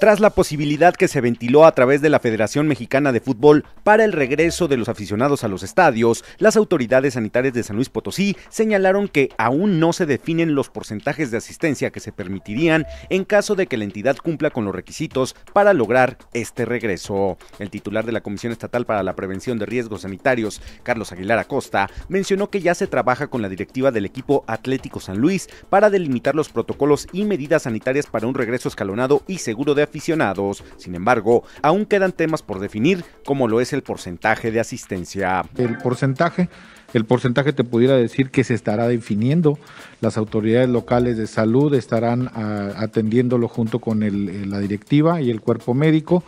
Tras la posibilidad que se ventiló a través de la Federación Mexicana de Fútbol para el regreso de los aficionados a los estadios, las autoridades sanitarias de San Luis Potosí señalaron que aún no se definen los porcentajes de asistencia que se permitirían en caso de que la entidad cumpla con los requisitos para lograr este regreso. El titular de la Comisión Estatal para la Prevención de Riesgos Sanitarios, Carlos Aguilar Acosta, mencionó que ya se trabaja con la directiva del equipo Atlético San Luis para delimitar los protocolos y medidas sanitarias para un regreso escalonado y seguro de aficionados. Sin embargo, aún quedan temas por definir, como lo es el porcentaje de asistencia. El porcentaje, el porcentaje te pudiera decir que se estará definiendo. Las autoridades locales de salud estarán ah, atendiéndolo junto con la directiva y el cuerpo médico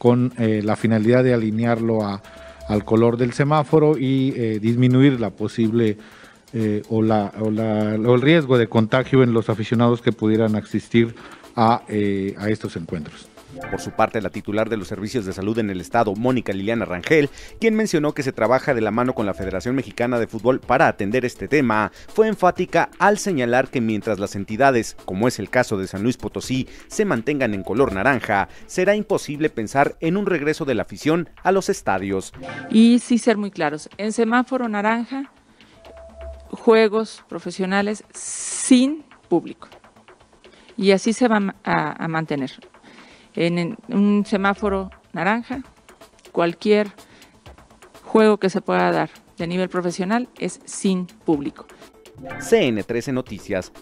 con eh, la finalidad de alinearlo al color del semáforo y eh, disminuir la posible eh, o, la, o, o el riesgo de contagio en los aficionados que pudieran asistir eh, a, estos encuentros. Por su parte, la titular de los servicios de salud en el estado, Mónica Liliana Rangel, quien mencionó que se trabaja de la mano con la Federación Mexicana de Fútbol para atender este tema, fue enfática al señalar que mientras las entidades, como es el caso de San Luis Potosí, se mantengan en color naranja, será imposible pensar en un regreso de la afición a los estadios. Y sí ser muy claros, en semáforo naranja, juegos profesionales sin público y así se va a, mantener. En, un semáforo naranja, cualquier juego que se pueda dar de nivel profesional es sin público. CN13 Noticias